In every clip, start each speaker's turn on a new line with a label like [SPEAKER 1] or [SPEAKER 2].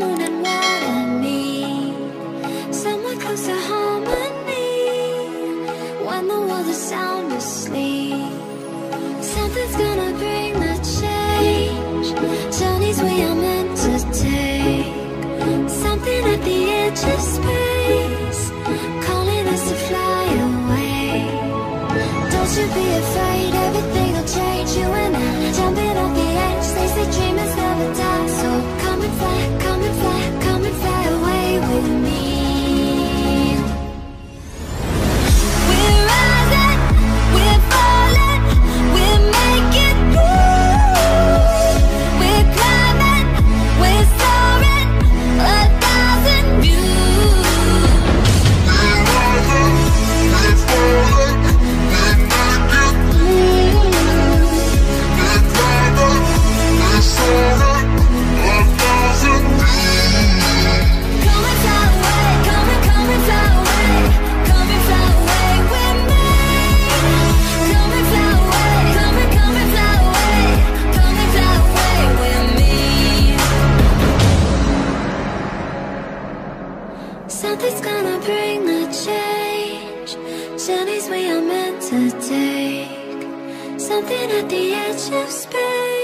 [SPEAKER 1] moon and water need somewhere close to harmony when the world is sound asleep. Something's gonna bring the change. Journeys we are meant to take. Something at the edge of space, calling us to fly away. Don't you be afraid, Something at the edge of space,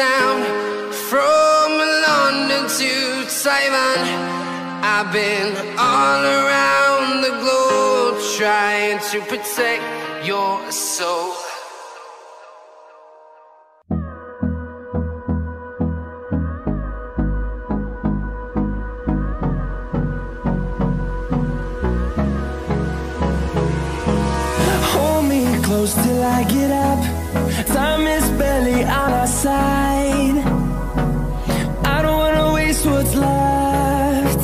[SPEAKER 2] town, from London to Taiwan. I've been all around the globe trying to protect your soul.
[SPEAKER 3] Hold me close till I get up. Time is barely on our side.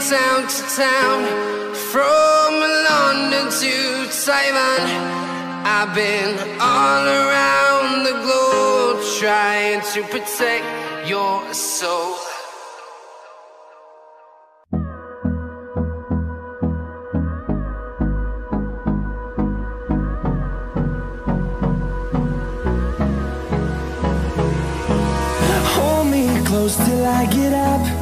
[SPEAKER 2] Town to town, from London to Taiwan. I've been all around the globe trying to protect your soul.
[SPEAKER 3] Hold me close till I get up.